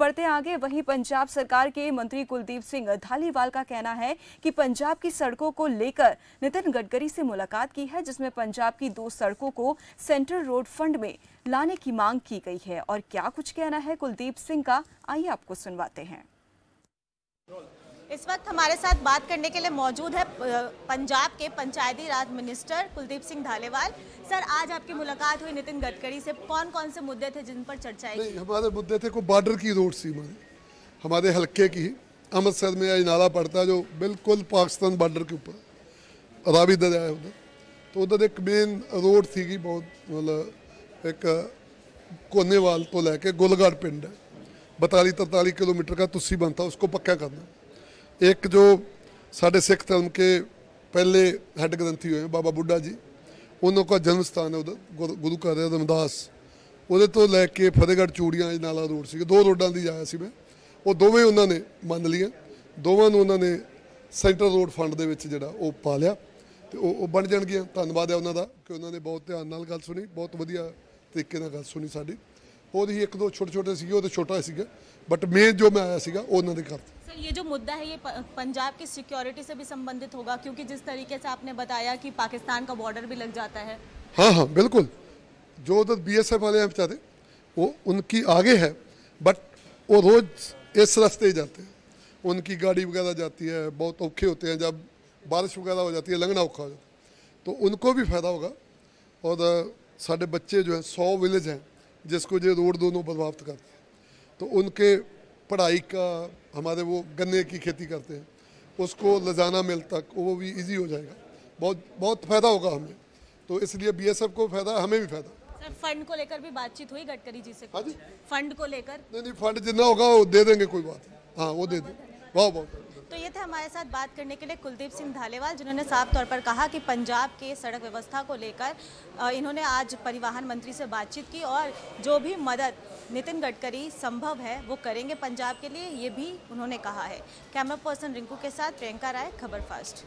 बढ़ते आगे, वहीं पंजाब सरकार के मंत्री कुलदीप सिंह धालीवाल का कहना है कि पंजाब की सड़कों को लेकर नितिन गडकरी से मुलाकात की है, जिसमें पंजाब की दो सड़कों को सेंट्रल रोड फंड में लाने की मांग की गई है। और क्या कुछ कहना है कुलदीप सिंह का, आइए आपको सुनवाते हैं। इस वक्त हमारे साथ बात करने के लिए मौजूद है पंजाब के पंचायती राज मिनिस्टर कुलदीप सिंह धालेवाल। सर, आज आपकी मुलाकात हुई नितिन गडकरी से। कौन कौन से मुद्दे थे जिन पर चर्चा नहीं, हमारे मुद्दे थे को बॉर्डर की रोड सी हमारे हल्के की, अमृतसर में आज नाला पड़ता है जो बिल्कुल पाकिस्तान बॉर्डर के ऊपर। रावी दरिया है उधर। तो उधर एक मेन रोड थी बहुत मतलब एक कोनेवाल तो लैके गोलगढ़ पिंड है। बताली तरतालीस किलोमीटर का तुस्सी बनता, उसको पक्का करना। एक जो साढ़े सिख धर्म के पहले हेड ग्रंथी हुए हैं बाबा बुढ़ा जी उन्हों जन्म स्थान है उधर गुरु घर है रमदास ਉਹਦੇ ਤੋਂ ਲੈ ਕੇ ਫਤਿਹਗੜ੍ਹ ਚੂੜੀਆਂ ਨਾਲਾ ਰੋਡ ਸੀ ਦੋ ਰੋਡਾਂ ਦੀ ਜਾਇਆ ਸੀ ਮੈਂ ਉਹ ਦੋਵੇਂ ਉਹਨਾਂ ਨੇ ਮੰਨ ਲੀਆਂ ਦੋਵਾਂ ਨੂੰ ਉਹਨਾਂ ਨੇ ਸੈਂਟਰਲ ਰੋਡ ਫੰਡ ਦੇ ਵਿੱਚ ਜਿਹੜਾ ਉਹ ਪਾ ਲਿਆ ਤੇ ਉਹ ਉਹ ਬਣ ਜਾਣਗੀਆਂ ਧੰਨਵਾਦ ਹੈ ਉਹਨਾਂ ਦਾ ਕਿ ਉਹਨਾਂ ਨੇ ਬਹੁਤ ਧਿਆਨ ਨਾਲ ਗੱਲ ਸੁਣੀ ਬਹੁਤ ਵਧੀਆ ਤਰੀਕੇ ਨਾਲ ਗੱਲ ਸੁਣੀ ਸਾਡੀ ਉਹਦੀ ਇੱਕ ਦੋ ਛੋਟੇ ਛੋਟੇ ਸੀਗੇ ਉਹ ਤਾਂ ਛੋਟਾ ਸੀਗਾ बट मेन जो मैं आया सीगा वो उन्होंने कर सर ये जो मुद्दा है ये पंजाब की सिक्योरिटी से भी संबंधित होगा क्योंकि जिस तरीके से आपने बताया कि पाकिस्तान का बॉर्डर भी लग जाता है हाँ हाँ बिल्कुल जो उधर बी एस एफ वाले हैं बेचारे वो उनकी आगे है बट वो रोज इस रास्ते जाते हैं उनकी गाड़ी वगैरह जाती है बहुत औखे होते हैं जब बारिश वगैरह हो जाती है लंघना औखा हो जाता है तो उनको भी फायदा होगा और साढ़े बच्चे जो हैं सौ विलेज हैं जिसको जो रोड दोनों बर्बाद करते हैं। तो उनके पढ़ाई का हमारे वो गन्ने की खेती करते हैं। उसको लजाना मिल तक वो भी इजी हो जाएगा। बहुत बहुत फ़ायदा होगा हमें। तो इसलिए बीएसएफ को फ़ायदा हमें भी फ़ायदा। सर फंड को लेकर भी बातचीत हुई गडकरी जी से हाँ जी। फंड को लेकर? नहीं नहीं फंड जितना होगा वो दे देंगे कोई बात हाँ वो दे दें बहुत बहुत। तो ये थे हमारे साथ बात करने के लिए कुलदीप सिंह धालेवाल, जिन्होंने साफ़ तौर पर कहा कि पंजाब के सड़क व्यवस्था को लेकर इन्होंने आज परिवहन मंत्री से बातचीत की और जो भी मदद नितिन गडकरी संभव है, वो करेंगे पंजाब के लिए, ये भी उन्होंने कहा है। कैमरा पर्सन रिंकू के साथ प्रियंका राय, खबर फास्ट